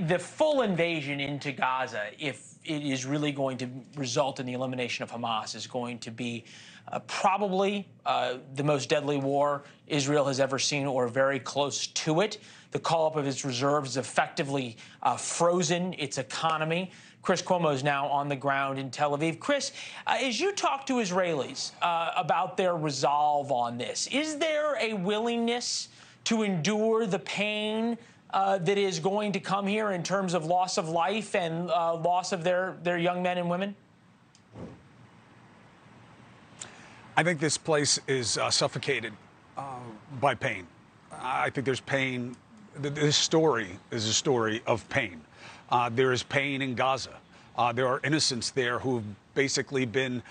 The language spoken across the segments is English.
the full invasion into Gaza, if it is really going to result in the elimination of Hamas, is going to be uh, probably uh, the most deadly war Israel has ever seen, or very close to it. The call up of its reserves effectively uh, frozen its economy. Chris Cuomo is now on the ground in Tel Aviv. Chris, uh, as you talk to Israelis uh, about their resolve on this, is there a willingness to endure the pain? Uh, that is going to come here in terms of loss of life and uh, loss of their, their young men and women? I think this place is uh, suffocated uh, by pain. I think there's pain. This story is a story of pain. Uh, there is pain in Gaza. Uh, there are innocents there who've basically been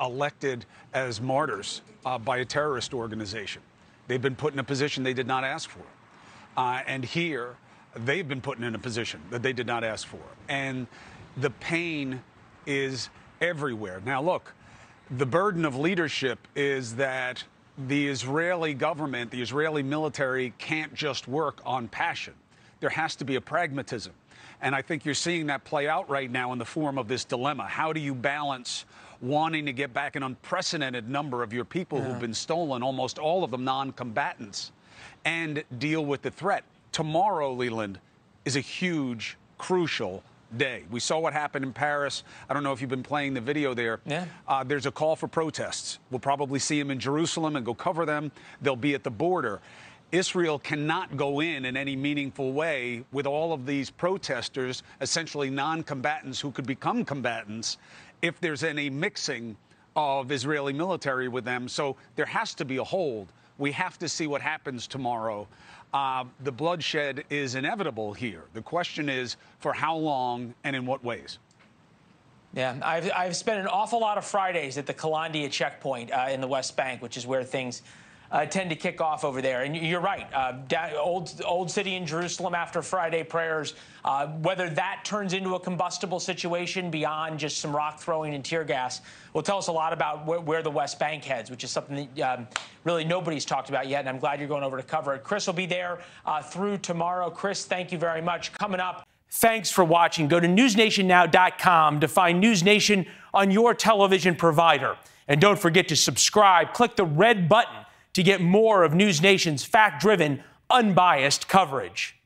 elected as martyrs by a terrorist organization. They've been put in a position they did not ask for. Uh, and here, they've been put in a position that they did not ask for. And the pain is everywhere. Now, look, the burden of leadership is that the Israeli government, the Israeli military can't just work on passion. There has to be a pragmatism. And I think you're seeing that play out right now in the form of this dilemma. How do you balance wanting to get back an unprecedented number of your people yeah. who've been stolen, almost all of them non combatants, and deal with the threat? Tomorrow, Leland, is a huge, crucial day. We saw what happened in Paris. I don't know if you've been playing the video there. Yeah. Uh, there's a call for protests. We'll probably see them in Jerusalem and go cover them. They'll be at the border. Israel cannot go in in any meaningful way with all of these protesters, essentially non combatants who could become combatants, if there's any mixing of Israeli military with them. So there has to be a hold. We have to see what happens tomorrow. Uh, the bloodshed is inevitable here. The question is for how long and in what ways? Yeah, I've, I've spent an awful lot of Fridays at the Kalandia checkpoint uh, in the West Bank, which is where things uh, tend to kick off over there. And you're right, uh, old old city in Jerusalem after Friday prayers. Uh, whether that turns into a combustible situation beyond just some rock throwing and tear gas will tell us a lot about wh where the West Bank heads, which is something that um, really nobody's talked about yet. And I'm glad you're going over to cover it. Chris will be there uh, through tomorrow. Chris, thank you very much. Coming up. Thanks for watching. Go to newsnationnow.com to find News Nation on your television provider. And don't forget to subscribe. Click the red button to get more of News Nation's fact driven, unbiased coverage.